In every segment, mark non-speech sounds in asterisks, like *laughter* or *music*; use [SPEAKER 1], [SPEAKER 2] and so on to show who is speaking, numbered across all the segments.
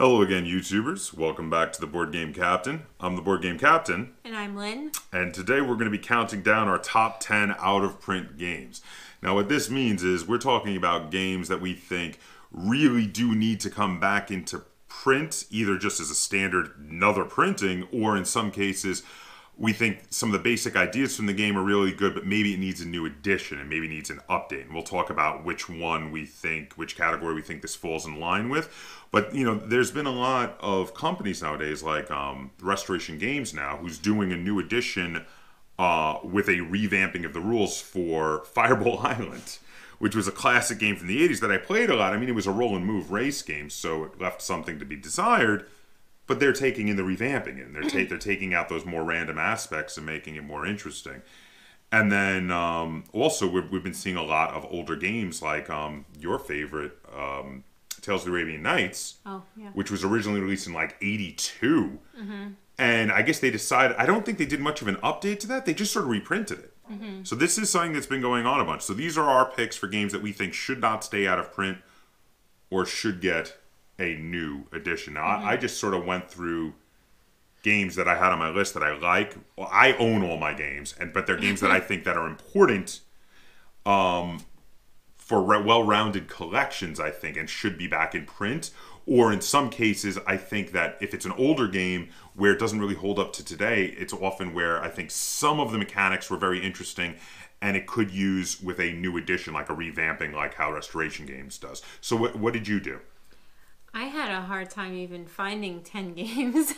[SPEAKER 1] Hello again, YouTubers. Welcome back to the Board Game Kaptain. I'm the Board Game Kaptain,
[SPEAKER 2] And I'm Lynn.
[SPEAKER 1] and today we're going to be counting down our top 10 out of print games. Now, what this means is we're talking about games that we think really do need to come back into print, either just as a standard another printing, or in some cases, we think some of the basic ideas from the game are really good, but maybe it needs a new edition and maybe needs an update. And we'll talk about which one we think, which category we think this falls in line with. But you know, there's been a lot of companies nowadays, like um, Restoration Games now, who's doing a new edition uh, with a revamping of the rules for *laughs* Fireball Island, which was a classic game from the 80s that I played a lot. I mean, it was a roll and move race game, so it left something to be desired but they're taking in the revamping it. And they're ta- they're taking out those more random aspects and making it more interesting. And then um, also we've, we've been seeing a lot of older games like um, your favorite um, Tales of the Arabian Nights,
[SPEAKER 2] Oh, yeah.
[SPEAKER 1] which was originally released in like '82. And I guess they decided. I don't think they did much of an update to that. They just sort of reprinted it. So this is something that's been going on a bunch. So these are our picks for games that we think should not stay out of print or should get a new edition. Now, I, I just sort of went through games that I had on my list that I like. Well, I own all my games, and but they're games that I *laughs* think that are important um, for re- well-rounded collections. I think and should be back in print. Or in some cases, I think that if it's an older game where it doesn't really hold up to today, it's often where I think some of the mechanics were very interesting and it could use with a new edition, like a revamping, like how Restoration Games does. So, what, what did you do?
[SPEAKER 2] I had a hard time even finding 10 *laughs* games.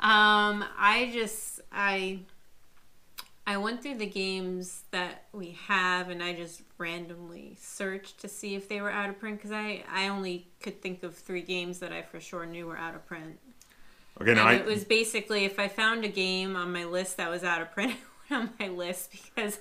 [SPEAKER 2] um, I just, I. I went through the games that we have and I just randomly searched to see if they were out of print because I, I only could think of three games that I for sure knew were out of print.
[SPEAKER 1] Okay,
[SPEAKER 2] And
[SPEAKER 1] now I,
[SPEAKER 2] it was basically if I found a game on my list that was out of print, *laughs* it went on my list because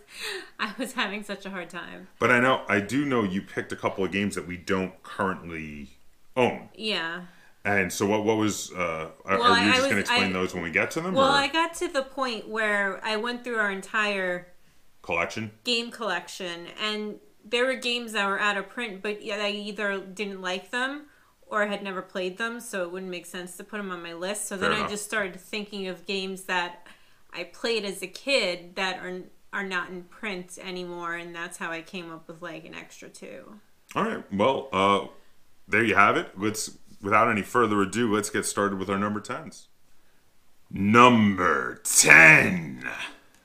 [SPEAKER 2] I was having such a hard time.
[SPEAKER 1] but I know I do know you picked a couple of games that we don't currently own.
[SPEAKER 2] Yeah.
[SPEAKER 1] And so, what what was? Uh, are-
[SPEAKER 2] Well,
[SPEAKER 1] are you
[SPEAKER 2] I-
[SPEAKER 1] just going to explain
[SPEAKER 2] I-
[SPEAKER 1] those when we get to them?
[SPEAKER 2] Well,
[SPEAKER 1] or
[SPEAKER 2] I got to the point where I went through our entire
[SPEAKER 1] collection.
[SPEAKER 2] game collection, and there were games that were out of print, but yet I either didn't like them or had never played them, so it wouldn't make sense to put them on my list. So
[SPEAKER 1] Fair
[SPEAKER 2] then I just started thinking of games that I played as a kid that are are not in print anymore, and that's how I came up with like an extra two.
[SPEAKER 1] All right. Well, uh, there you have it. Let's, without any further ado, let's get started with our number tens. Number ten.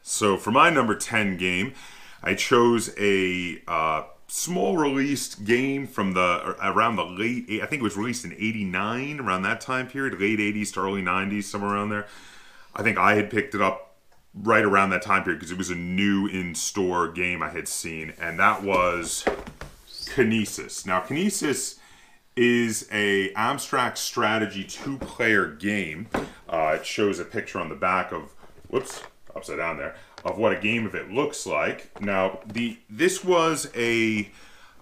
[SPEAKER 1] So for my number ten game, I chose a uh, small released game from the around the late. I think it was released in '89, around that time period, late '80s to early '90s, somewhere around there. I think I had picked it up right around that time period because it was a new in-store game I had seen, and that was Kinesis. Now, Kinesis is a abstract strategy two-player game. Uh, it shows a picture on the back of whoops upside down there of what a game of it looks like. Now, the this was a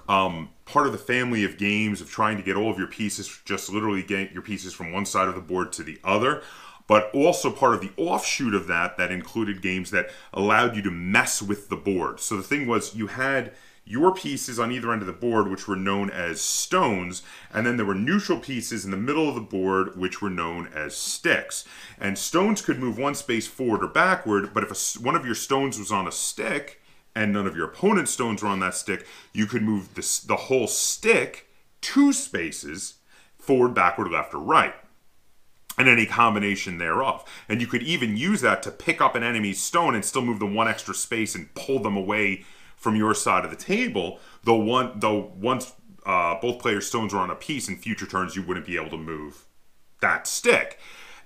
[SPEAKER 1] um, part of the family of games of trying to get all of your pieces, just literally get your pieces from one side of the board to the other. But also part of the offshoot of that that included games that allowed you to mess with the board. So the thing was, you had your pieces on either end of the board, which were known as stones, and then there were neutral pieces in the middle of the board, which were known as sticks. And stones could move one space forward or backward, but if a one of your stones was on a stick, and none of your opponent's stones were on that stick, you could move the, the whole stick two spaces forward, backward, left, or right. And any combination thereof. And you could even use that to pick up an enemy's stone and still move the one extra space and pull them away from your side of the table. Though one though once uh, both players' stones were on a piece in future turns, you wouldn't be able to move that stick.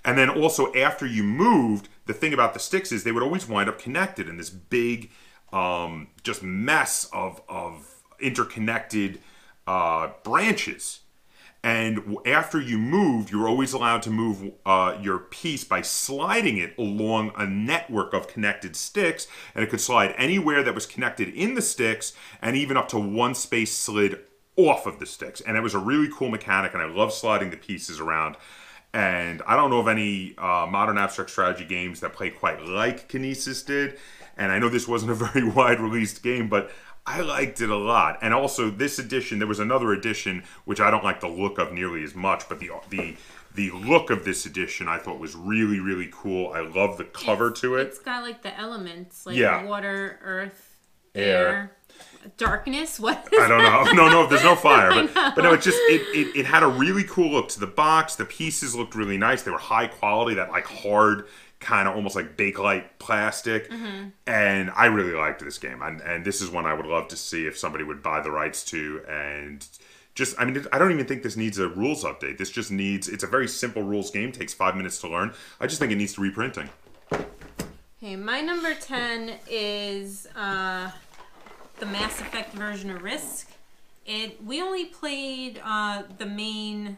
[SPEAKER 1] And then also after you moved, the thing about the sticks is they would always wind up connected in this big um, just mess of of interconnected uh, branches. And after you moved, you were always allowed to move uh, your piece by sliding it along a network of connected sticks, and it could slide anywhere that was connected in the sticks, and even up to one space slid off of the sticks. And it was a really cool mechanic, and I love sliding the pieces around. And I don't know of any uh, modern abstract strategy games that play quite like Kinesis did. And I know this wasn't a *laughs* very wide released game, but I liked it a lot. And also this edition, there was another edition which I don't like the look of nearly as much, but the the the look of this edition I thought was really really cool. I love the cover to it.
[SPEAKER 2] It's got like the elements, like
[SPEAKER 1] Yeah.
[SPEAKER 2] water, earth,
[SPEAKER 1] Air.
[SPEAKER 2] air, darkness. What? Is
[SPEAKER 1] I don't know. No, no, there's no fire. But, *laughs* but no, it just it, it it had a really cool look to the box. The pieces looked really nice. They were high quality, that like hard kind of almost like bakelite plastic. And I really liked this game. And and this is one I would love to see if somebody would buy the rights to and just I mean I don't even think this needs a rules update. This just needs it's a very simple rules game, takes 5 minutes to learn. I just think it needs to reprinting.
[SPEAKER 2] Okay, my number 10 is uh, the Mass Effect version of Risk. It we only played uh, the main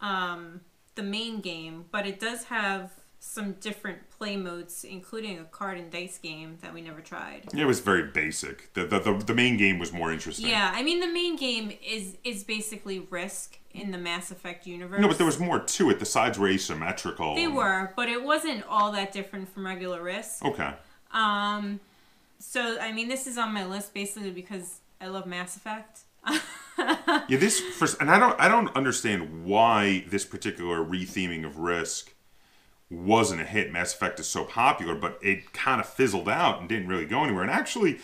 [SPEAKER 2] um, the main game, but it does have some different play modes, including a card and dice game that we never tried.
[SPEAKER 1] It was very basic. The the, the, the main game was more interesting.
[SPEAKER 2] Yeah, I mean the main game is is basically Risk in the Mass Effect universe.
[SPEAKER 1] No, but there was more to it. The sides were asymmetrical.
[SPEAKER 2] they were, but it wasn't all that different from regular Risk.
[SPEAKER 1] Okay.
[SPEAKER 2] Um, so I mean, this is on my list basically because I love Mass Effect. *laughs*
[SPEAKER 1] Yeah, this first, and I don't, I don't understand why this particular retheming of Risk wasn't a hit. Mass Effect is so popular, but it kind of fizzled out and didn't really go anywhere. And actually,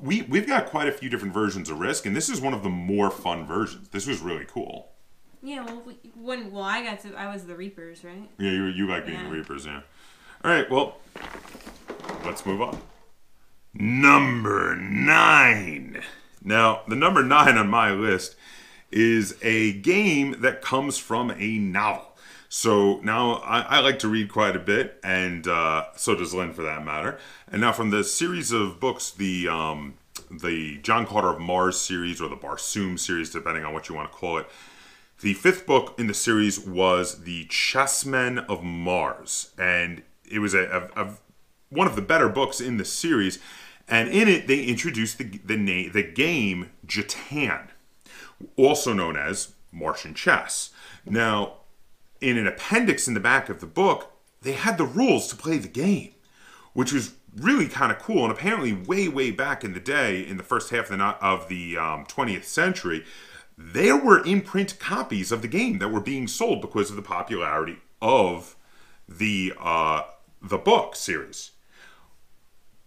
[SPEAKER 1] we we've got quite a few different versions of Risk, and this is one of the more fun versions. This was really cool.
[SPEAKER 2] yeah, well, we, when well, I got to, I was the Reapers, right?
[SPEAKER 1] Yeah, you you like being
[SPEAKER 2] Yeah.
[SPEAKER 1] the Reapers, yeah. All right, well, let's move on. Number nine. Now, the number nine on my list is a game that comes from a novel. So now I, I like to read quite a bit, and uh, so does Lynn for that matter. And now from the series of books, the um, the John Carter of Mars series or the Barsoom series, depending on what you want to call it, the fifth book in the series was The Chessmen of Mars, and it was a, a, a- one of the better books in the series. And in it, they introduced the the, the game Jetan, also known as Martian chess. Now, in an appendix in the back of the book, they had the rules to play the game, which was really kind of cool. And apparently, way way back in the day, in the first half of the of the um, 20th century, there were imprint copies of the game that were being sold because of the popularity of the uh, the book series.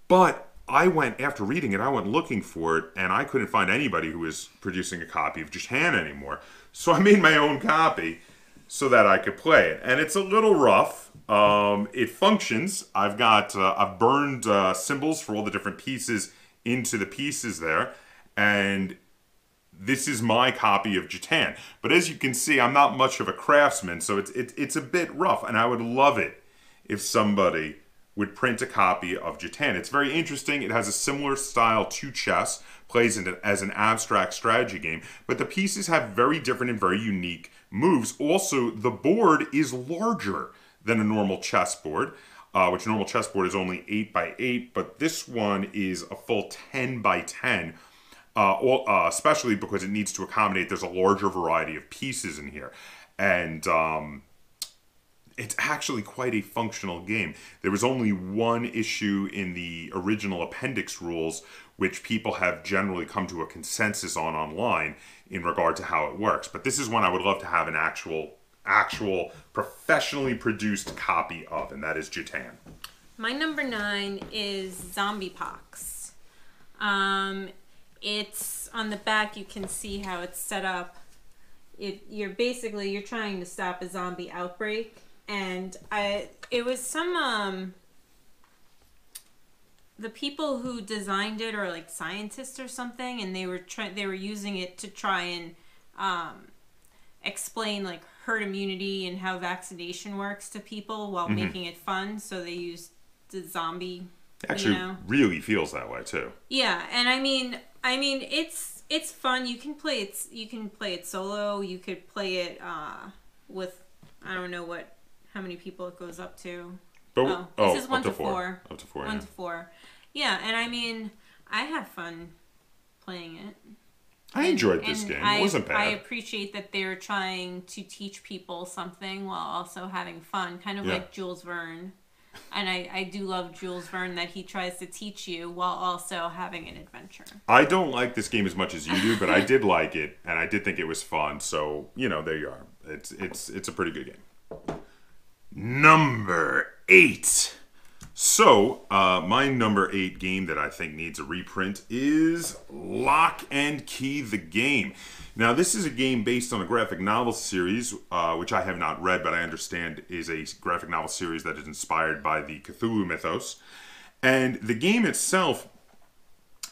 [SPEAKER 1] But I went after reading it, I went looking for it, and I couldn't find anybody who was producing a copy of Jetan anymore. So I made my own copy so that I could play it, and it's a little rough. Um, it functions. I've got uh, I've burned uh, symbols for all the different pieces into the pieces there, and this is my copy of Jetan. But as you can see, I'm not much of a craftsman, so it's it, it's a bit rough, and I would love it if somebody would print a copy of Jetan. It's very interesting. It has a similar style to chess, plays it as an abstract strategy game, but the pieces have very different and very unique moves. Also, the board is larger than a normal chessboard. Uh, which normal chessboard is only 8 by 8, but this one is a full 10 by 10 uh, all, uh, especially because it needs to accommodate there's a larger variety of pieces in here and um, it's actually quite a functional game there was only one issue in the original appendix rules which people have generally come to a consensus on online in regard to how it works but this is one i would love to have an actual actual professionally produced copy of and that is Jetan.
[SPEAKER 2] My number nine is Zombie Pox. Um, it's on the back. You can see how it's set up. It you're basically you're trying to stop a zombie outbreak, and I it was some um. The people who designed it are like scientists or something, and they were trying. They were using it to try and um, explain like herd immunity and how vaccination works to people while making it fun. So they used the zombie.
[SPEAKER 1] Actually
[SPEAKER 2] You know?
[SPEAKER 1] really feels that way too
[SPEAKER 2] Yeah, and I mean, I mean, it's it's fun. You can play it. You can play it solo. You could play it uh, with I don't know what how many people it goes up to.
[SPEAKER 1] But
[SPEAKER 2] Oh,
[SPEAKER 1] oh,
[SPEAKER 2] this is one to
[SPEAKER 1] four.
[SPEAKER 2] four.
[SPEAKER 1] up to four
[SPEAKER 2] One
[SPEAKER 1] yeah.
[SPEAKER 2] to four. Yeah, and I mean, I have fun playing it.
[SPEAKER 1] i enjoyed this
[SPEAKER 2] And
[SPEAKER 1] game
[SPEAKER 2] I,
[SPEAKER 1] it wasn't bad
[SPEAKER 2] I appreciate that they're trying to teach people something while also having fun, kind of
[SPEAKER 1] Yeah.
[SPEAKER 2] like Jules Verne. And I, I do love Jules Verne that he tries to teach you while also having an adventure.
[SPEAKER 1] I don't like this game as much as you do, but I did like it, and I did think it was fun. So you know, there you are. It's it's it's a pretty good game. Number eight. So, uh, my number eight game that I think needs a reprint is Locke and Key the Game. Now, this is a game based on a graphic novel series, uh, which I have not read, but I understand is a graphic novel series that is inspired by the Cthulhu mythos. And the game itself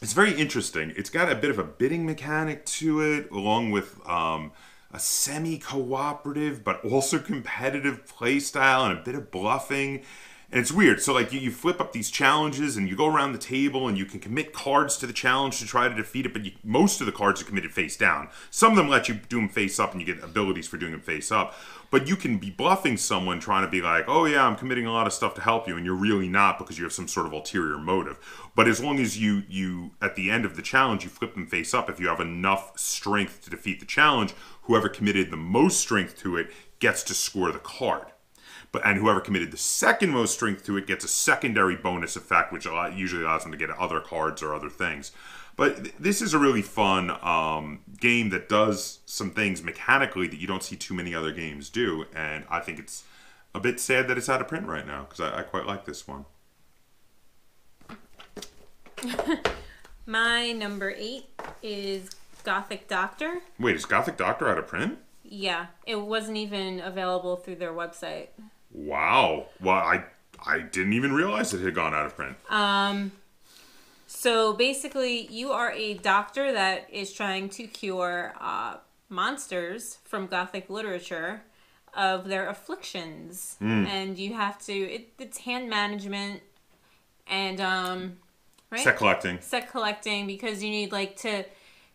[SPEAKER 1] is very interesting. It's got a bit of a bidding mechanic to it, along with um, a semi cooperative but also competitive play style and a bit of bluffing. And it's weird. So like you, you flip up these challenges and you go around the table and you can commit cards to the challenge to try to defeat it, but you, most of the cards are committed face down. Some of them let you do them face up and you get abilities for doing them face up. But you can be bluffing someone trying to be like, oh yeah, I'm committing a lot of stuff to help you, and you're really not because you have some sort of ulterior motive. But as long as you you at the end of the challenge you flip them face up, if you have enough strength to defeat the challenge, whoever committed the most strength to it gets to score the card. But and whoever committed the second most strength to it gets a secondary bonus effect, which usually allows them to get other cards or other things. But th- this is a really fun um, game that does some things mechanically that you don't see too many other games do, and I think it's a bit sad that it's out of print right now because I, I quite like this one. *laughs*
[SPEAKER 2] My number eight is Gothic Doctor.
[SPEAKER 1] Wait, is Gothic Doctor out of print?
[SPEAKER 2] Yeah, it wasn't even available through their website.
[SPEAKER 1] Wow. Well, I I didn't even realize it had gone out of print.
[SPEAKER 2] Um, so basically, you are a doctor that is trying to cure uh, monsters from Gothic literature of their afflictions, and you have to. It, it's hand management and um, right
[SPEAKER 1] Set collecting.
[SPEAKER 2] set collecting because you need like to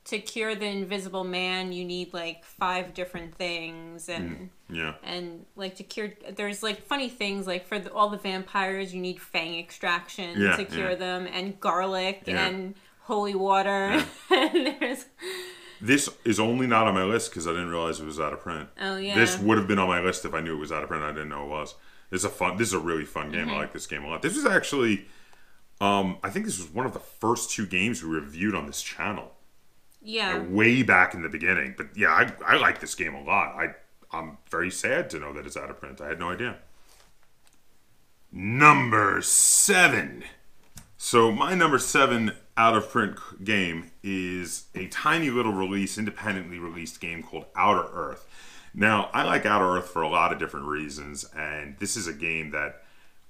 [SPEAKER 2] to cure the invisible man you need like five different things and
[SPEAKER 1] Yeah.
[SPEAKER 2] and like to cure there's like funny things like for the, all the vampires you need fang extraction
[SPEAKER 1] Yeah,
[SPEAKER 2] to cure
[SPEAKER 1] yeah.
[SPEAKER 2] them and garlic
[SPEAKER 1] Yeah.
[SPEAKER 2] and holy water *laughs* and there's
[SPEAKER 1] This is only not on my list because I didn't realize it was out of print.
[SPEAKER 2] Oh, yeah.
[SPEAKER 1] This would have been on my list if I knew it was out of print. I didn't know it was. This is a fun. This is a really fun game.
[SPEAKER 2] Mm-hmm.
[SPEAKER 1] I like this game a lot. This was actually, um, I think this was one of the first two games we reviewed on this channel.
[SPEAKER 2] Yeah
[SPEAKER 1] way back in the beginning. But yeah, I, I like this game a lot. I I'm very sad to know that it's out of print. I had no idea. Number seven. So my number seven out of print game is a tiny little release, independently released game called Outer Earth. Now I like Outer Earth for a lot of different reasons, and this is a game that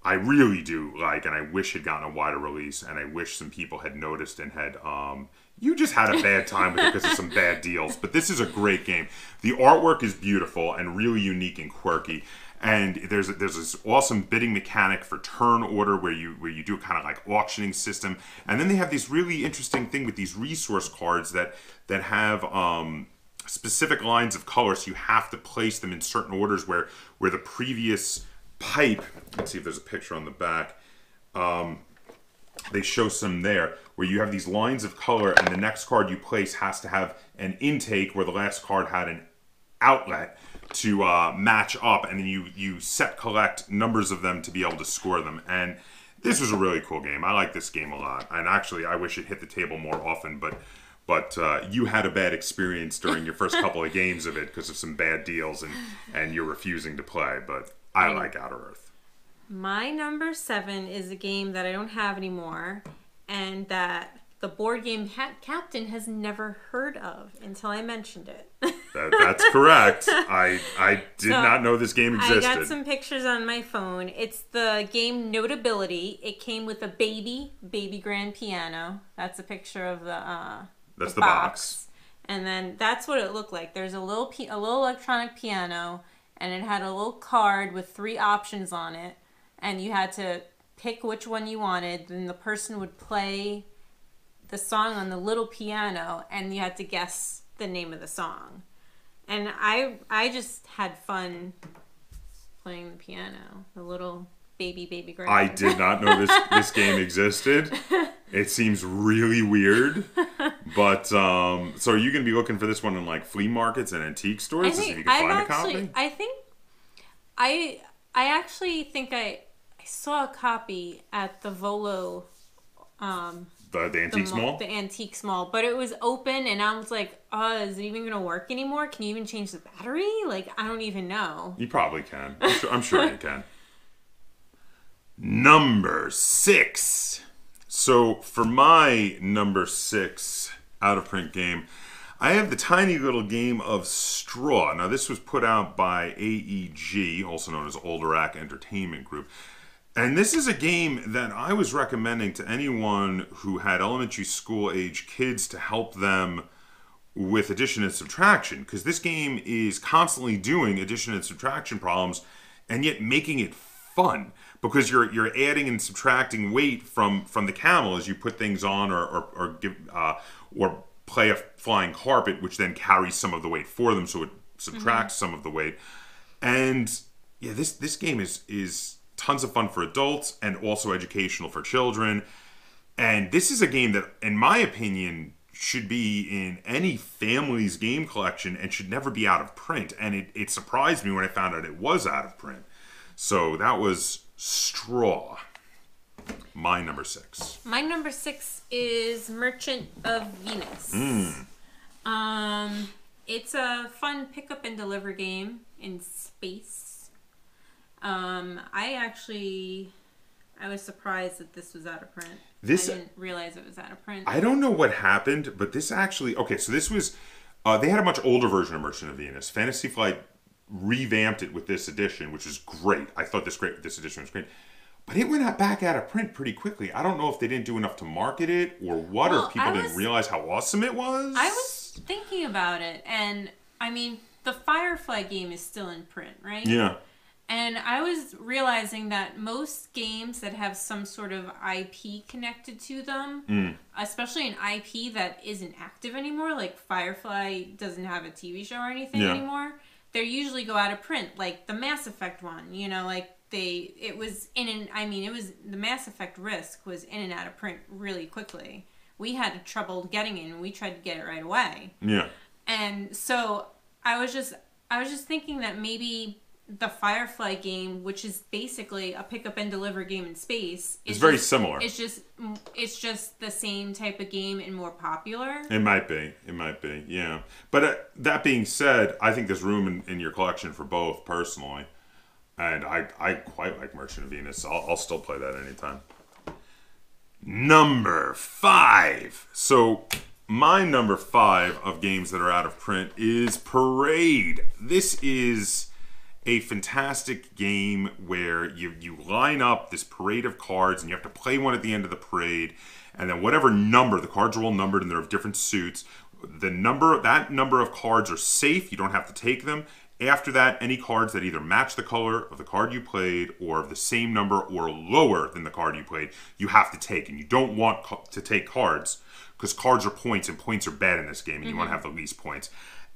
[SPEAKER 1] I really do like, and I wish had gotten a wider release, and I wish some people had noticed and had. Um, you just had a bad time with it because of some bad deals, but this is a great game. The artwork is beautiful and really unique and quirky, and there's there's this awesome bidding mechanic for turn order where you where you do a kind of like auctioning system, and then they have this really interesting thing with these resource cards that that have. Um, specific lines of color so you have to place them in certain orders where where the previous pipe let's see if there's a picture on the back um, they show some there where you have these lines of color and the next card you place has to have an intake where the last card had an outlet to uh, match up and then you you set collect numbers of them to be able to score them. And this was a really cool game. I like this game a lot and actually i wish it hit the table more often but but uh, you had a bad experience during your first couple of *laughs* games of it because of some bad deals and and you're refusing to play but i like outer earth
[SPEAKER 2] My number seven is a game that I don't have anymore, and that the board game ha- captain has never heard of until I mentioned it.
[SPEAKER 1] that, that's correct *laughs* i i did
[SPEAKER 2] So,
[SPEAKER 1] not know this game existed.
[SPEAKER 2] I got some pictures on my phone. It's the game Notability. It came with a baby, baby grand piano. That's a picture of the uh,
[SPEAKER 1] That's the box.
[SPEAKER 2] And then that's what it looked like. There's a little pi- a little electronic piano, and it had a little card with three options on it, and you had to pick which one you wanted. Then the person would play the song on the little piano, and you had to guess the name of the song. And I I just had fun playing the piano, the little baby baby grand.
[SPEAKER 1] I did not know this *laughs* this game existed. It seems really weird. But um so are you gonna be looking for this one in like flea markets and antique stores
[SPEAKER 2] I
[SPEAKER 1] to see if you
[SPEAKER 2] think
[SPEAKER 1] can
[SPEAKER 2] I've
[SPEAKER 1] find a
[SPEAKER 2] actually
[SPEAKER 1] copy?
[SPEAKER 2] I think I I actually think I saw a copy at the Volo um,
[SPEAKER 1] The, the
[SPEAKER 2] the,
[SPEAKER 1] antique
[SPEAKER 2] mall,
[SPEAKER 1] mall.
[SPEAKER 2] the antique mall, but it was open, and I was like, "Uh, is it even gonna work anymore? Can you even change the battery? Like, I don't even know."
[SPEAKER 1] You probably can. I'm sure, I'm sure you *laughs* can. Number six. So for my number six out of print game, I have the tiny little game of Straw. Now this was put out by AEG, also known as Alderac Entertainment Group. And this is a game that I was recommending to anyone who had elementary school age kids to help them with addition and subtraction because this game is constantly doing addition and subtraction problems and yet making it fun because you're you're adding and subtracting weight from from the camel as you put things on or or, or give uh, or play a flying carpet which then carries some of the weight for them so it subtracts some of the weight. And yeah this this game is is tons of fun for adults and also educational for children and this is a game that, in my opinion, should be in any family's game collection and should never be out of print. And it, it surprised me when I found out it was out of print. So that was Straw. My number six.
[SPEAKER 2] My number six is Merchant of Venus. Um, it's a fun pickup and deliver game in space. Um, I actually, I was surprised that this was out of print.
[SPEAKER 1] This-
[SPEAKER 2] I didn't realize it was out of print.
[SPEAKER 1] I don't know what happened, but this actually okay. So this was uh, they had a much older version of Merchant of Venus. Fantasy Flight revamped it with this edition, which is great. I thought this great this edition was great, but it went out back out of print pretty quickly. I don't know if they didn't do enough to market it or what,
[SPEAKER 2] Well,
[SPEAKER 1] or people
[SPEAKER 2] I
[SPEAKER 1] didn't realize how awesome it was.
[SPEAKER 2] I was thinking about it, and I mean, the Firefly game is still in print, right?
[SPEAKER 1] yeah.
[SPEAKER 2] And I was realizing that most games that have some sort of IP connected to them,
[SPEAKER 1] Mm.
[SPEAKER 2] especially an IP that isn't active anymore, like Firefly doesn't have a TV show or anything
[SPEAKER 1] Yeah.
[SPEAKER 2] anymore, they usually go out of print. Like the Mass Effect one, you know, like they it was in and I mean it was the Mass Effect Risk was in and out of print really quickly. We had trouble getting it, and we tried to get it right away.
[SPEAKER 1] Yeah.
[SPEAKER 2] And so I was just I was just thinking that maybe the Firefly game, which is basically a pick up and deliver game in space,
[SPEAKER 1] It's
[SPEAKER 2] is
[SPEAKER 1] very
[SPEAKER 2] just-
[SPEAKER 1] similar.
[SPEAKER 2] It's just it's just the same type of game and more popular.
[SPEAKER 1] It might be. It might be. Yeah. But uh, that being said, I think there's room in, in your collection for both, personally. And I, I quite like Merchant of Venus. I'll, I'll still play that anytime. Number five. So, my number five of games that are out of print is Parade. This is a fantastic game where you, you line up this parade of cards and you have to play one at the end of the parade. And then whatever number, the cards are all numbered and they're of different suits. The number, that number of cards are safe. You don't have to take them. After that, any cards that either match the color of the card you played or of the same number or lower than the card you played, you have to take. And you don't want to take cards because cards are points and points are bad in this game and you want to mm-hmm. have the least points.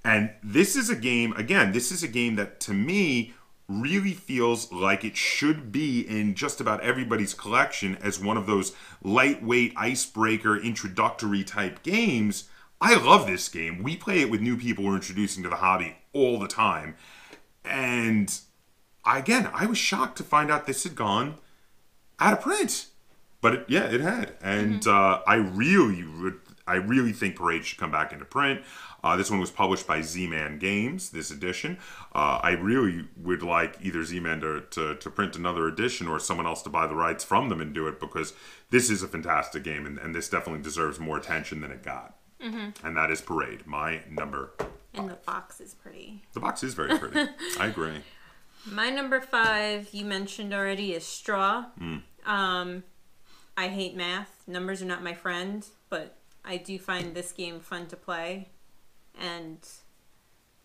[SPEAKER 1] And this is a game, again, this is a game that to me really feels like it should be in just about everybody's collection as one of those lightweight icebreaker introductory type games. I love this game. We play it with new people we're introducing to the hobby all the time. And again, I was shocked to find out this had gone out of print. But it, yeah, it had, and uh, I really, would, I really think Parade should come back into print. Uh, this one was published by Z-Man Games. This edition, uh, I really would like either Z-Man to, to, to print another edition or someone else to buy the rights from them and do it because this is a fantastic game, and, and this definitely deserves more attention than it got. And that is Parade, my number.
[SPEAKER 2] And the box is pretty.
[SPEAKER 1] The box is very pretty. *laughs* I agree.
[SPEAKER 2] My number five, you mentioned already, is Straw.
[SPEAKER 1] Hmm.
[SPEAKER 2] Um, I hate math. Numbers are not my friend, but I do find this game fun to play. And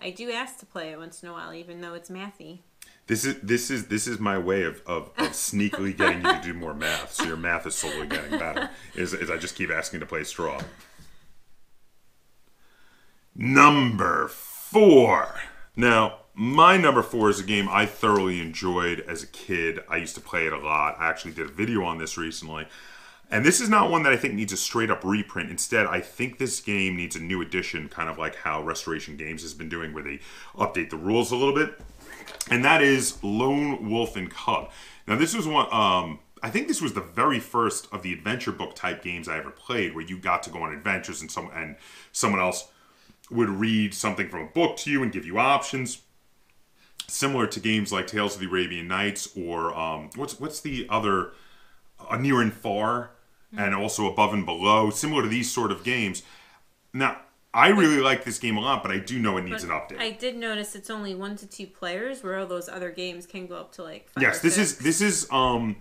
[SPEAKER 2] I do ask to play it once in a while, even though it's mathy.
[SPEAKER 1] This is this is this is my way of, of, of *laughs* sneakily getting you to do more math, so your math is slowly getting better. Is, is I just keep asking to play straw. Number four. Now, my number four is a game I thoroughly enjoyed as a kid. I used to play it a lot. I actually did a video on this recently. And this is not one that I think needs a straight up reprint. Instead, I think this game needs a new edition, kind of like how Restoration Games has been doing, where they update the rules a little bit and that is Lone Wolf and Cub. Now this was one. Um, I think this was the very first of the adventure book type games I ever played, where you got to go on adventures and some and someone else would read something from a book to you and give you options. Similar to games like Tales of the Arabian Nights or um, what's what's the other uh, Near and Far, and also Above and Below. Similar to these sort of games. Now I really like this game a lot, but I do know it needs an update.
[SPEAKER 2] I did notice it's only one to two players, where all those other games can go up to like. Five
[SPEAKER 1] yes, this is this is um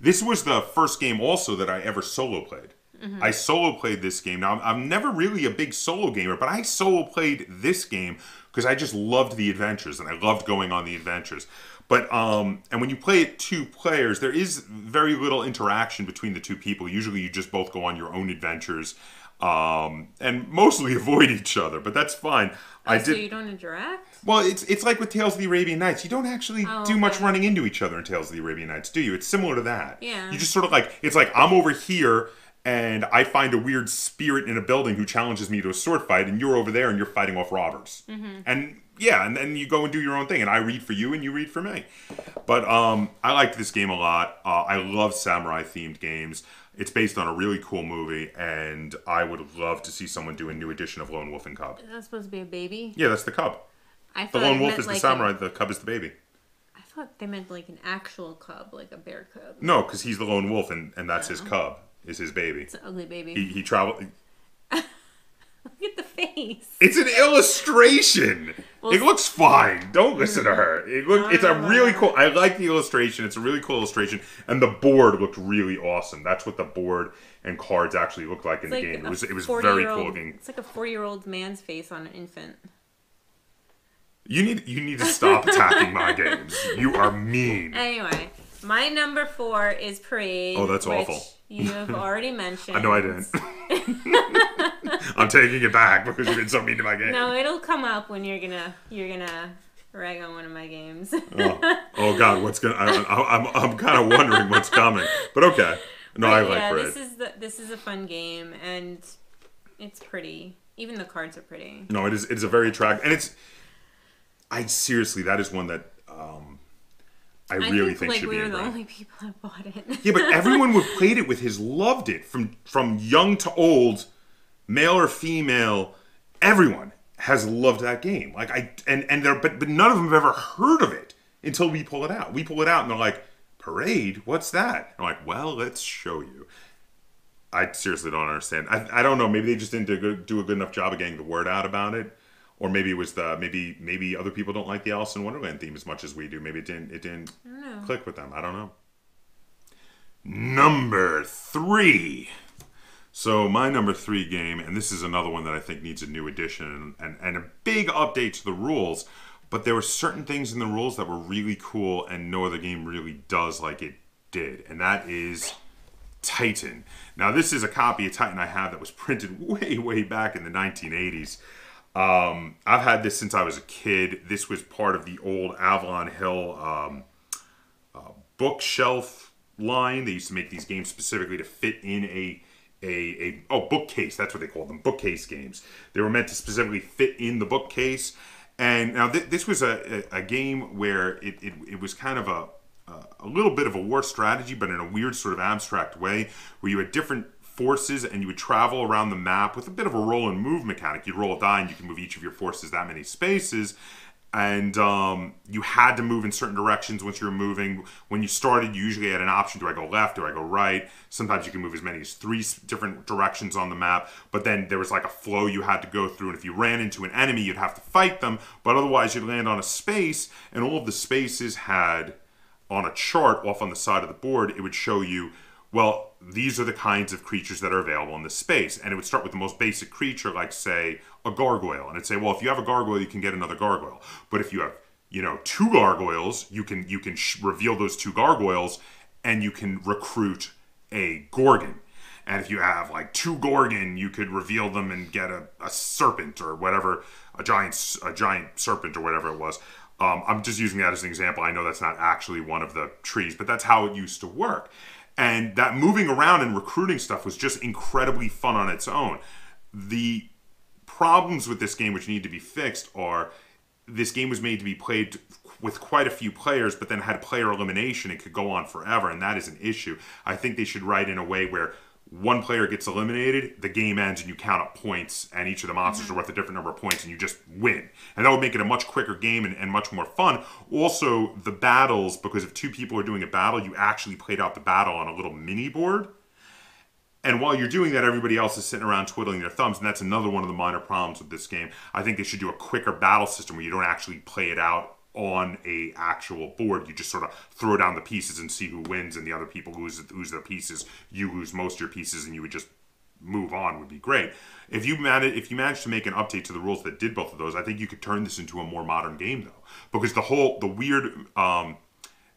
[SPEAKER 1] this was the first game also that I ever solo played.
[SPEAKER 2] Mm-hmm.
[SPEAKER 1] I solo played this game. Now I'm, I'm never really a big solo gamer, but I solo played this game because I just loved the adventures and I loved going on the adventures. But um and when you play it two players, there is very little interaction between the two people. Usually you just both go on your own adventures um and mostly *laughs* avoid each other, but that's fine. I
[SPEAKER 2] Oh, So
[SPEAKER 1] did
[SPEAKER 2] you don't interact.
[SPEAKER 1] well, it's it's like with Tales of the Arabian Nights. You don't actually
[SPEAKER 2] Oh,
[SPEAKER 1] do much
[SPEAKER 2] okay.
[SPEAKER 1] running into each other in Tales of the Arabian Nights, do you? It's similar to that.
[SPEAKER 2] Yeah.
[SPEAKER 1] You just sort of like it's like I'm over here and I find a weird spirit in a building who challenges me to a sword fight, and you're over there and you're fighting off robbers.
[SPEAKER 2] Mm-hmm.
[SPEAKER 1] And yeah, and then you go and do your own thing, and I read for you and you read for me. But um, I liked this game a lot. Uh, I love samurai themed games. It's based on a really cool movie, and I would love to see someone do a new edition of Lone Wolf and Cub.
[SPEAKER 2] Is that supposed to be a baby?
[SPEAKER 1] Yeah, that's the cub.
[SPEAKER 2] I
[SPEAKER 1] The lone wolf is the
[SPEAKER 2] like
[SPEAKER 1] samurai.
[SPEAKER 2] A,
[SPEAKER 1] The cub is the baby.
[SPEAKER 2] I thought they meant like an actual cub, like a bear cub.
[SPEAKER 1] No, because he's the lone wolf, and, and that's his cub. Is his baby.
[SPEAKER 2] It's an ugly baby.
[SPEAKER 1] He he traveled. *laughs*
[SPEAKER 2] Look at the face.
[SPEAKER 1] It's an illustration.
[SPEAKER 2] Well-
[SPEAKER 1] it looks fine. Don't listen to mm. her. It look. It's a really cool. I like the illustration. It's a really cool illustration, and the board looked really awesome. That's what the board and cards actually looked like in the
[SPEAKER 2] like
[SPEAKER 1] game. It was it was very cool
[SPEAKER 2] 40-year-old
[SPEAKER 1] looking.
[SPEAKER 2] It's like a four-year-old man's face on an infant.
[SPEAKER 1] You need you need to stop attacking my *laughs* games. You are mean.
[SPEAKER 2] Anyway, my number four is Parade.
[SPEAKER 1] Oh, that's awful.
[SPEAKER 2] You have already mentioned. *laughs*
[SPEAKER 1] I know I didn't. *laughs* *laughs* I'm taking it back because you've been so mean to my game.
[SPEAKER 2] No, it'll come up when you're gonna you're gonna rag on one of my games.
[SPEAKER 1] Oh, oh God, what's gonna? I, I, I'm I'm kind of wondering what's coming. But okay, no, I like
[SPEAKER 2] yeah, this is the this is a fun game and it's pretty. Even the cards are pretty.
[SPEAKER 1] No, it is. It is a very attractive, and it's. I seriously, that is one that um, I
[SPEAKER 2] I
[SPEAKER 1] really
[SPEAKER 2] think,
[SPEAKER 1] think,
[SPEAKER 2] like
[SPEAKER 1] should
[SPEAKER 2] we
[SPEAKER 1] be
[SPEAKER 2] were
[SPEAKER 1] in
[SPEAKER 2] the only people that bought it.
[SPEAKER 1] Yeah, but everyone who *laughs* played it with his loved it from from young to old, male or female. Everyone has loved that game. Like I and and there, but but none of them have ever heard of it until we pull it out. We pull it out and they're like, "Parade? What's that?" I'm like, "Well, let's show you." I seriously don't understand. I, I don't know. Maybe they just didn't do a, good, do a good enough job of getting the word out about it, or maybe it was the maybe maybe other people don't like the Alice in Wonderland theme as much as we do. Maybe it didn't it didn't click with them. I don't know. Number three. So my number three game, and this is another one that I think needs a new addition and, and, and a big update to the rules. But there were certain things in the rules that were really cool, and no other game really does like it did, and that is Titan. Now, this is a copy of Titan I have that was *laughs* printed way, way back in the 1980s. Um, I've had this since I was a kid. This was part of the old Avalon Hill um, uh, bookshelf line. They used to make these games specifically to fit in a a, a oh bookcase. That's what they called them, bookcase games. They were meant to specifically fit in the bookcase. And now th- this was a, a, a game where it, it, it was kind of a a little bit of a war strategy, but in a weird sort of abstract way, where you had different forces and you would travel around the map with a bit of a roll and move mechanic. You'd roll a die and you can move each of your forces that many spaces. And um, you had to move in certain directions once you were moving. When you started, you usually had an option: do I go left? Do I go right? Sometimes you can move as many as three different directions on the map. But then there was like a flow you had to go through, and if you ran into an enemy, you'd have to fight them. But otherwise, you'd land on a space, and all of the spaces had on a chart off on the side of the board, it would show you, well, these are the kinds of creatures that are available in this space. And it would start with the most basic creature, like, say, a gargoyle. And it'd say, well, if you have a gargoyle, you can get another gargoyle. But if you have, you know, two gargoyles, you can you can sh- reveal those two gargoyles, and you can recruit a gorgon. And if you have like two gorgon, you could reveal them and get a, a serpent or whatever, a giant a giant serpent or whatever it was. Um, I'm just using that as an example. I know that's not actually one of the trees, but that's how it used to work. And that moving around and recruiting stuff was just incredibly fun on its own. The problems with this game, which need to be fixed, are this game was made to be played with quite a few players, but then had player elimination, it could go on forever, and that is an issue. I think they should write in a way where one player gets eliminated, the game ends, and you count up points, and each of the monsters mm-hmm. are worth a different number of points, and you just win. And that would make it a much quicker game and, and, much more fun. Also, the battles, because if two people are doing a battle, you actually played out the battle on a little mini board. And while you're doing that, everybody else is sitting around twiddling their thumbs, and that's another one of the minor problems with this game. I think they should do a quicker battle system where you don't actually play it out on a actual board. You just sort of throw down the pieces and see who wins, and the other people lose lose their pieces. You lose most your pieces, and you would just move on. Would be great. If you manage if you manage to make an update to the rules that did both of those, I think you could turn this into a more modern game though, because the whole the weird. Um,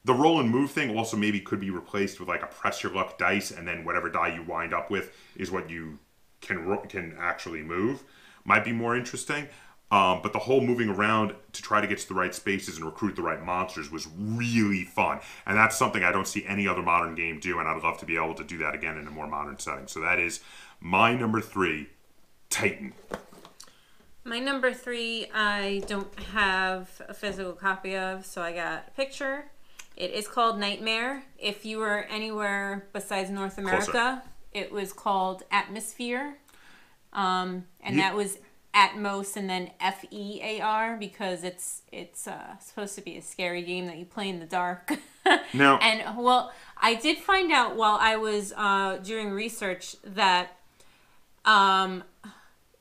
[SPEAKER 1] the roll and move thing also maybe could be replaced with like a press your luck dice, and then whatever die you wind up with is what you can can actually move. Might be more interesting. Um, but the whole moving around to try to get to the right spaces and recruit the right monsters was really fun. And that's something I don't see any other modern game do, and I'd love to be able to do that again in a more modern setting. So that is my number three, Titan.
[SPEAKER 2] My number three, I don't have a physical copy of, so I got a picture. It is called Nightmare. If you were anywhere besides North America, Closer. it was called Atmosfear. Um, and that was Atmos and then F E A R because it's it's uh, supposed to be a scary game that you play in the dark. *laughs*
[SPEAKER 1] no.
[SPEAKER 2] And well, I did find out while I was uh, doing research that um,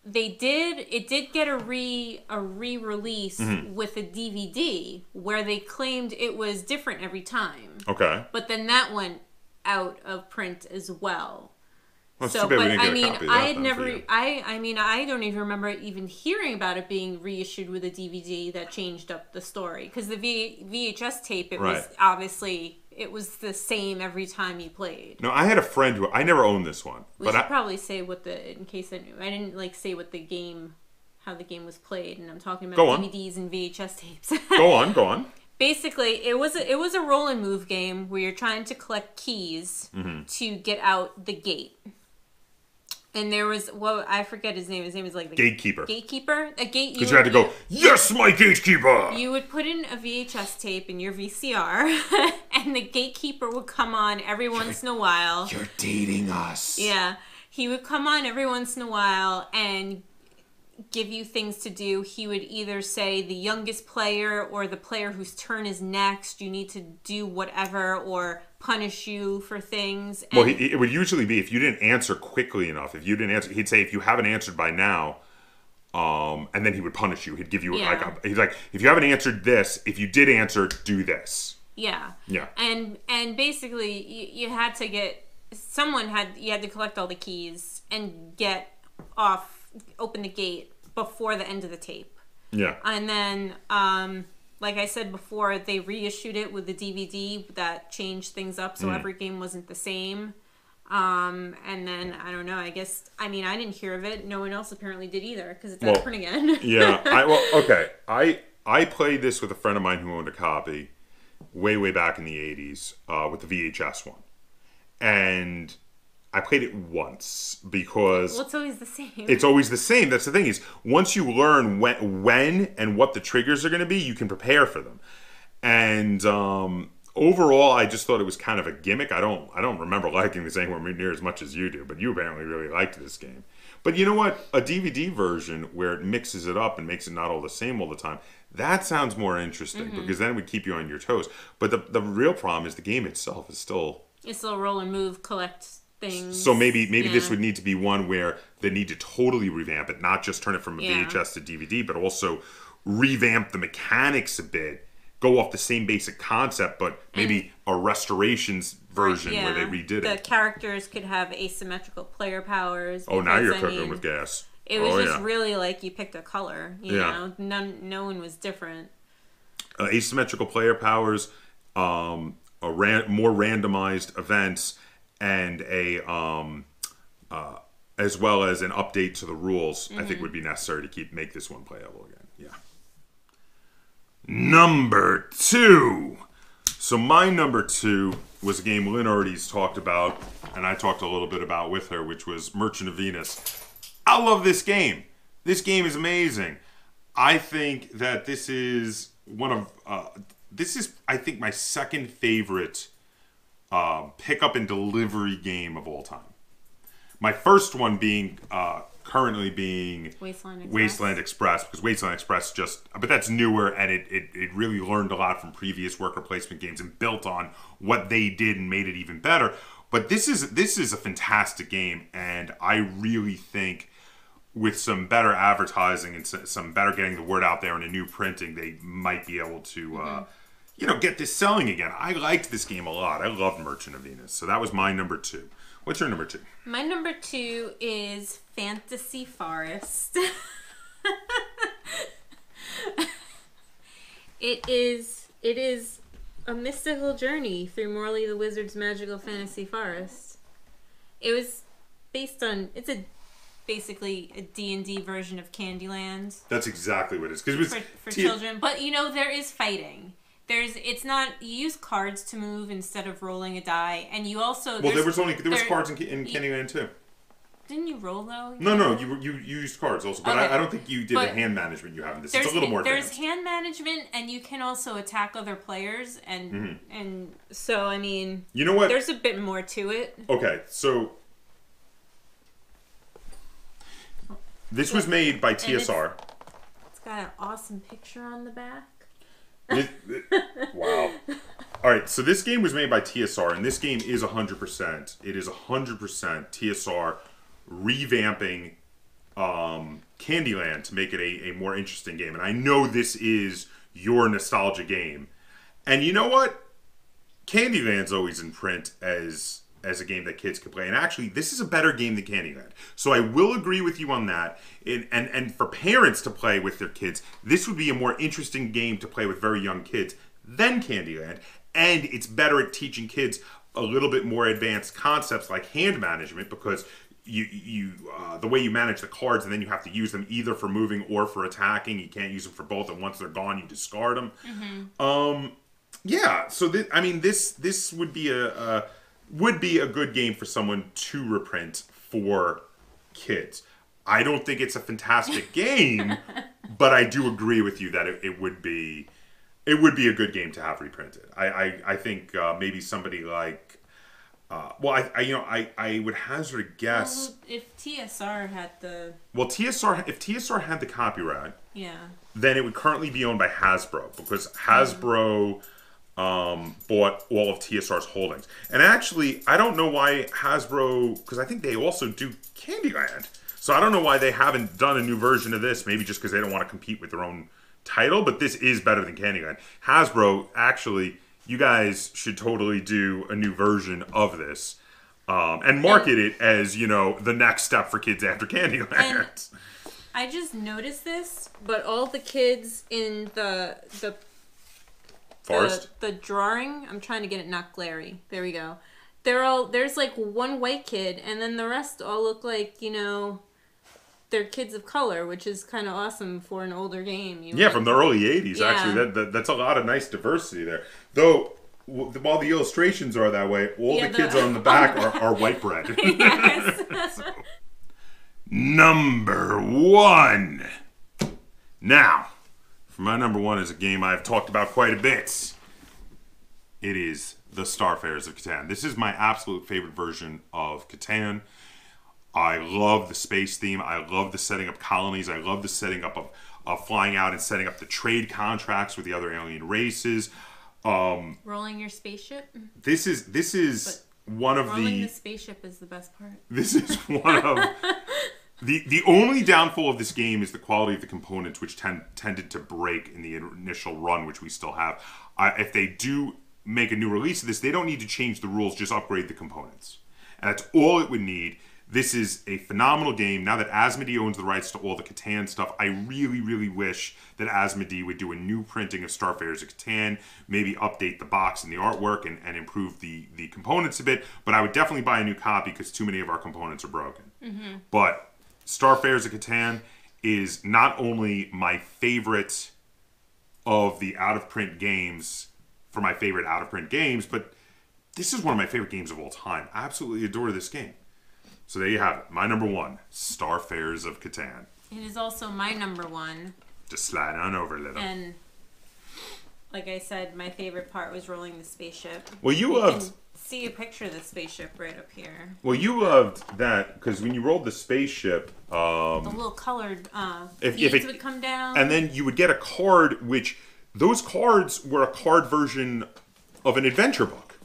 [SPEAKER 2] they did it did get a re a re release mm-hmm. with a DVD where they claimed it was different every time.
[SPEAKER 1] Okay.
[SPEAKER 2] But then that went out of print as well. Well, so, but I mean, I had never, I, I mean, I don't even remember even hearing about it being reissued with a DVD that changed up the story because the v, VHS tape, it right. was obviously it was the same every time you played.
[SPEAKER 1] No, I had a friend who I never owned this one.
[SPEAKER 2] We
[SPEAKER 1] but
[SPEAKER 2] should
[SPEAKER 1] I,
[SPEAKER 2] probably say what the in case I knew I didn't like say what the game, how the game was played, and I'm talking about DVDs and VHS tapes.
[SPEAKER 1] go on, go on. *laughs*
[SPEAKER 2] Basically, it was a, it was a roll and move game where you're trying to collect keys mm-hmm. to get out the gate. And there was well, I forget his name. His name is like the
[SPEAKER 1] gatekeeper.
[SPEAKER 2] Gatekeeper, a gate.
[SPEAKER 1] Because you, you, had to go. Yes, my gatekeeper.
[SPEAKER 2] You would put in a VHS tape in your VCR, *laughs* and the gatekeeper would come on every once in a while.
[SPEAKER 1] You're dating us.
[SPEAKER 2] Yeah, he would come on every once in a while and give you things to do. He would either say the youngest player or the player whose turn is next, you need to do whatever, or punish you for things.
[SPEAKER 1] And well, he, it would usually be if you didn't answer quickly enough. If you didn't answer, he'd say, if you haven't answered by now, um, and then he would punish you. He'd give you yeah. like a, he's like, if you haven't answered this, if you did answer, do this.
[SPEAKER 2] Yeah.
[SPEAKER 1] Yeah.
[SPEAKER 2] And and basically, you, you had to get someone had you had to collect all the keys and get off, open the gate before the end of the tape.
[SPEAKER 1] Yeah.
[SPEAKER 2] And then um, like I said before, they reissued it with the DVD that changed things up, so mm. every game wasn't the same. Um, and then I don't know. I guess I mean I didn't hear of it. No one else apparently did either because it's well, print again. *laughs*
[SPEAKER 1] yeah. I well okay. I I played this with a friend of mine who owned a copy way way back in the '80s uh, with the VHS one, and I played it once because
[SPEAKER 2] well, it's always the same.
[SPEAKER 1] It's always the same. That's the thing is once you learn when when and what the triggers are going to be, you can prepare for them. And um, overall, I just thought it was kind of a gimmick. I don't I don't remember liking this anywhere near as much as you do, but you apparently really liked this game. But you know what? A DVD version where it mixes it up and makes it not all the same all the time. That sounds more interesting mm-hmm. because then it would keep you on your toes. But the the real problem is the game itself is still
[SPEAKER 2] it's still roll and move, collect things.
[SPEAKER 1] So maybe maybe yeah. this would need to be one where they need to totally revamp it, not just turn it from a yeah. VHS to DVD, but also revamp the mechanics a bit. Go off the same basic concept, but maybe and, a restorations version yeah, where they redid
[SPEAKER 2] the
[SPEAKER 1] it.
[SPEAKER 2] The characters could have asymmetrical player powers.
[SPEAKER 1] Oh, now you're I cooking mean, with gas.
[SPEAKER 2] It was oh, just really like you picked a color. You know, none, no one was different.
[SPEAKER 1] Uh, asymmetrical player powers, um, a ran- more randomized events, and a um, uh, as well as an update to the rules, mm-hmm. I think mm-hmm. would be necessary to keep make this one playable again. Yeah. Number two. So my number two was a game Lynn already's talked about, and I talked a little bit about with her, which was Merchant of Venus. I love this game. This game is amazing. I think that this is one of uh, this is I think my second favorite uh, pickup and delivery game of all time. My first one being uh, currently being
[SPEAKER 2] Wasteland Express.
[SPEAKER 1] Wasteland Express because Wasteland Express just but that's newer and it, it, it really learned a lot from previous worker placement games and built on what they did and made it even better. But this is this is a fantastic game and I really think with some better advertising and some better getting the word out there and a new printing, they might be able to, uh, you know, get this selling again. I liked this game a lot. I loved Merchant of Venus, so that was my number two. What's your number two?
[SPEAKER 2] My number two is Fantasy Forest. *laughs* it is it is a mystical journey through Morley the Wizard's magical fantasy forest. It was based on it's a basically a D&D version of Candyland
[SPEAKER 1] That's exactly what it is. Because it was
[SPEAKER 2] for, for
[SPEAKER 1] T-
[SPEAKER 2] children, but you know there is fighting. There's it's not you use cards to move instead of rolling a die, and you also
[SPEAKER 1] Well, there was only there was
[SPEAKER 2] there-
[SPEAKER 1] cards in, in Candyland too.
[SPEAKER 2] Didn't you roll though?
[SPEAKER 1] No, no, you you you used cards also, but
[SPEAKER 2] Okay.
[SPEAKER 1] I, I don't think you did
[SPEAKER 2] But
[SPEAKER 1] the hand management you have in this.
[SPEAKER 2] There's
[SPEAKER 1] It's a little more
[SPEAKER 2] there's
[SPEAKER 1] advanced.
[SPEAKER 2] hand management, and you can also attack other players, and
[SPEAKER 1] Mm-hmm.
[SPEAKER 2] and so I mean,
[SPEAKER 1] You know what?
[SPEAKER 2] there's a bit more to it.
[SPEAKER 1] Okay, so this was made by
[SPEAKER 2] it's-
[SPEAKER 1] TSR.
[SPEAKER 2] It's got an awesome picture on the back.
[SPEAKER 1] Wow. All right, so this game was made by TSR, and this game is 100%. It is 100% TSR revamping um, Candyland to make it a, a more interesting game. And I know this is your nostalgia game. And you know what? Candyland's always in print as as a game that kids can play. And actually, this is a better game than Candyland. So I will agree with you on that. And and, and for parents to play with their kids, this would be a more interesting game to play with very young kids than Candyland. And it's better at teaching kids a little bit more advanced concepts like hand management because you you uh, the way you manage the cards and then you have to use them either for moving or for attacking. You can't use them for both, and once they're gone, you discard them. Um, yeah. So th- I mean, this this would be a, a would be a good game for someone to reprint for kids. I don't think it's a fantastic *laughs* game, but I do agree with you that it, it would be it would be a good game to have reprinted. I I, I think uh, maybe somebody like. Uh, well, I, I, you know, I, I would hazard a guess.
[SPEAKER 2] Well, if TSR had the
[SPEAKER 1] Well, TSR, if TSR had the copyright,
[SPEAKER 2] yeah,
[SPEAKER 1] then it would currently be owned by Hasbro because Hasbro um, bought all of TSR's holdings. And actually, I don't know why Hasbro, because I think they also do Candyland. So I don't know why they haven't done a new version of this. Maybe just because they don't want to compete with their own title. But this is better than Candyland. Hasbro, actually, you guys should totally do a new version of this. Um, and market it as you know the next step for kids after Candyland.
[SPEAKER 2] And- I just noticed this, but all the kids in the the
[SPEAKER 1] Forest.
[SPEAKER 2] The, the drawing, I'm trying to get it not glary. There we go. They're all there's like one white kid, and then the rest all look like you know, they're kids of color, which is kind of awesome for an older game. You
[SPEAKER 1] Yeah,
[SPEAKER 2] might-
[SPEAKER 1] from the early '80s.
[SPEAKER 2] Yeah.
[SPEAKER 1] Actually, that, that that's a lot of nice diversity there. Though, w- while the illustrations are that way, all
[SPEAKER 2] Yeah,
[SPEAKER 1] the kids on the back are, *laughs* are white bread. *laughs* *laughs*
[SPEAKER 2] Yes.
[SPEAKER 1] number one. Now, my number one is a game I've talked about quite a bit. It is the Starfarers of Catan. This is my absolute favorite version of Catan. I love the space theme. I love the setting up colonies. I love the setting up of, of flying out and setting up the trade contracts with the other alien races. Um,
[SPEAKER 2] Rolling your spaceship.
[SPEAKER 1] this is this is one of
[SPEAKER 2] Rolling
[SPEAKER 1] the
[SPEAKER 2] the spaceship is the best part.
[SPEAKER 1] this is one of *laughs* the the only downfall of this game is the quality of the components, which tend, tended to break in the initial run, which we still have. Uh, if they do make a new release of this, they don't need to change the rules; just upgrade the components, and that's all it would need. This is a phenomenal game. Now that Asmodee owns the rights to all the Catan stuff, I really, really wish that Asmodee would do a new printing of Starfarers of Catan, maybe update the box and the artwork and, and improve the, the components a bit. But I would definitely buy a new copy because too many of our components are broken. But Starfarers of Catan is not only my favorite of the out of print games for my favorite out of print games, but this is one of my favorite games of all time. I absolutely adore this game. So there you have it. My number one, Starfarers of Catan.
[SPEAKER 2] It is also my number one,
[SPEAKER 1] Just slide on over a little.
[SPEAKER 2] and like I said, my favorite part was rolling the spaceship.
[SPEAKER 1] Well, you loved.
[SPEAKER 2] see a picture of the spaceship right up here.
[SPEAKER 1] Well, you loved that because when you rolled the spaceship,
[SPEAKER 2] The
[SPEAKER 1] um,
[SPEAKER 2] little colored uh,
[SPEAKER 1] If- if it-
[SPEAKER 2] would come down.
[SPEAKER 1] and then you would get a card, which those cards were a card version of an adventure book.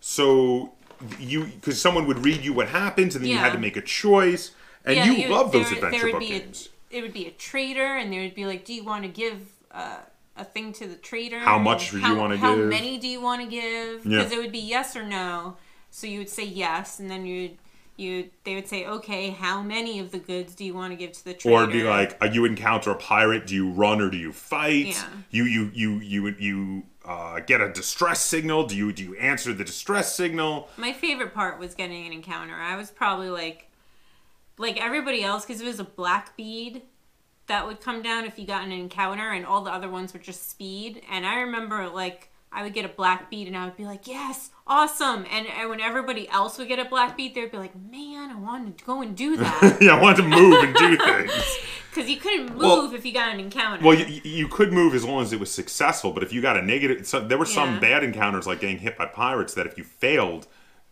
[SPEAKER 1] So you, because someone would read you what happens, and then you had to make a choice, and
[SPEAKER 2] Yeah,
[SPEAKER 1] you, love those
[SPEAKER 2] there-
[SPEAKER 1] adventure
[SPEAKER 2] there would
[SPEAKER 1] book
[SPEAKER 2] be
[SPEAKER 1] games.
[SPEAKER 2] A, it would be a trader, and there would be like, do you want to give uh, a thing to the trader?
[SPEAKER 1] How much would you wanna give?
[SPEAKER 2] How many do you want to give?
[SPEAKER 1] Yeah.
[SPEAKER 2] Because it would be yes or no. So you would say yes, and then you you they would say, okay, how many of the goods do you want to give to the trader?
[SPEAKER 1] Or it'd be like uh, you encounter a pirate. Do you run or do you fight?
[SPEAKER 2] Yeah.
[SPEAKER 1] You you you you you uh, get a distress signal. Do you do you answer the distress signal?
[SPEAKER 2] My favorite part was getting an encounter. I was probably like, like everybody else, because it was a black bead that would come down if you got an encounter, and all the other ones were just speed. And I remember like I would get a black bead, and I would be like, yes, awesome. And, and when everybody else would get a black bead, they'd be like, man, I wanted to go and do *laughs* that
[SPEAKER 1] yeah, I want to move and do things. *laughs*
[SPEAKER 2] because you couldn't move
[SPEAKER 1] Well-
[SPEAKER 2] if you got an encounter.
[SPEAKER 1] Well, you, you could move as long as it was successful, but if you got a negative, so there were some
[SPEAKER 2] Yeah.
[SPEAKER 1] bad encounters like getting hit by pirates that if you failed,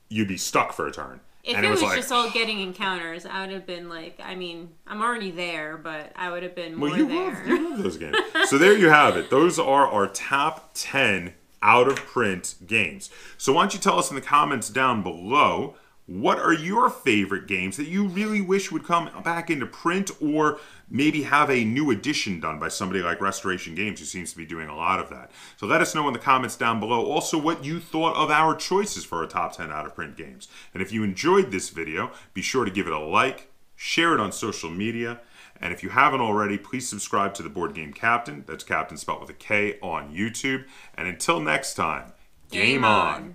[SPEAKER 1] you'd be stuck for a turn.
[SPEAKER 2] If
[SPEAKER 1] and
[SPEAKER 2] it was,
[SPEAKER 1] like,
[SPEAKER 2] just all getting encounters, I would have been like, I mean, I'm already there, but I would have been more
[SPEAKER 1] well, you
[SPEAKER 2] there.
[SPEAKER 1] love, you love those games. *laughs* so there you have it. Those are our top 10 out of print games. So why don't you tell us in the comments down below what are your favorite games that you really wish would come back into print or maybe have a new edition done by somebody like Restoration Games who seems to be doing a lot of that. So let us know in the comments down below also what you thought of our choices for our top 10 out of print games. And if you enjoyed this video, be sure to give it a like, share it on social media, and if you haven't already, please subscribe to the Board Game Kaptain. That's Captain spelled with a K on YouTube. And until next time, game,
[SPEAKER 2] Game
[SPEAKER 1] on.
[SPEAKER 2] on.